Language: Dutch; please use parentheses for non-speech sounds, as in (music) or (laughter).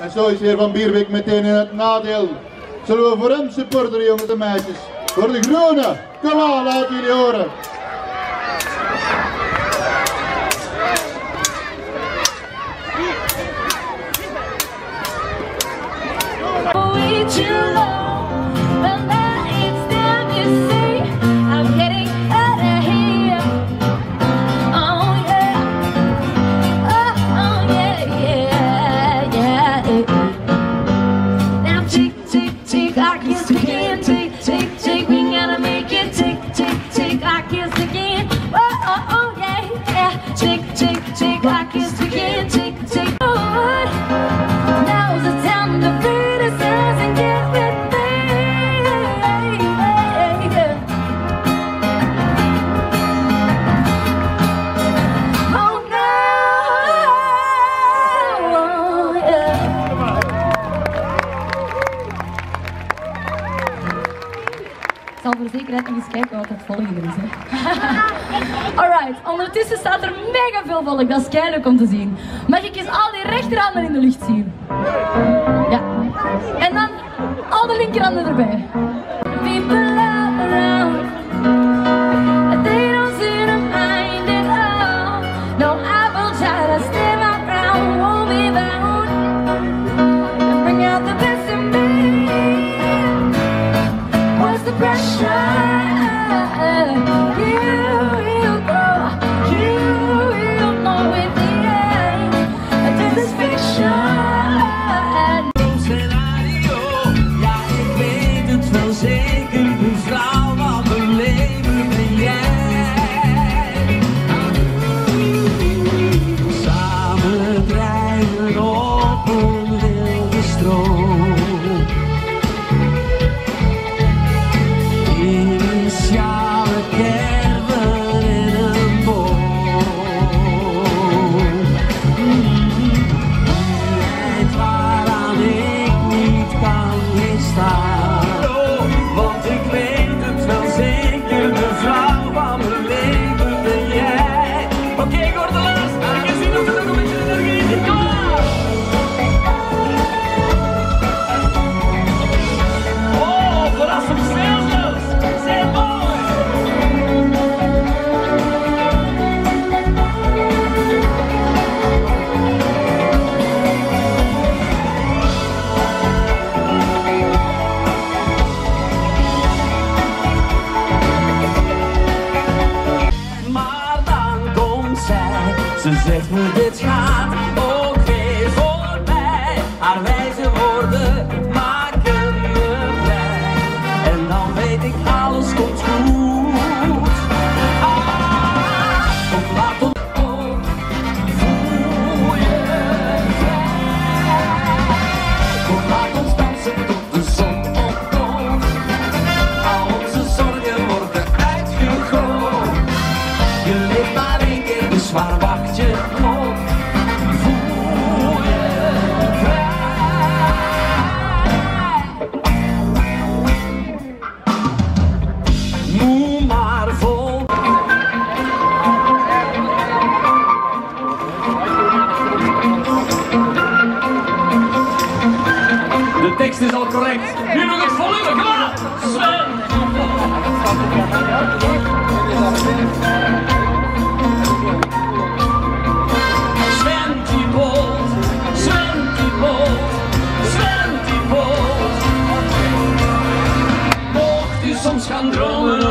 En zo is de heer Van Bierwijk meteen in het nadeel. Zullen we voor hem supporteren, jongens en meisjes? Voor de groene. Kom aan, laat jullie horen. tick, tick like zeker niet eens kijken wat het volgende is. (laughs) Alright, ondertussen staat er mega veel volk, dat is keihard om te zien. Mag ik eens al die rechteranden in de lucht zien? Ja. En dan al de linkeranden erbij. zeker bevraagd. Ze zegt me dit gaat. De tekst is al correct. Nu nog het volume, klaar! boot, Sven die boot, Bolt, die boot. Mocht u soms gaan dromen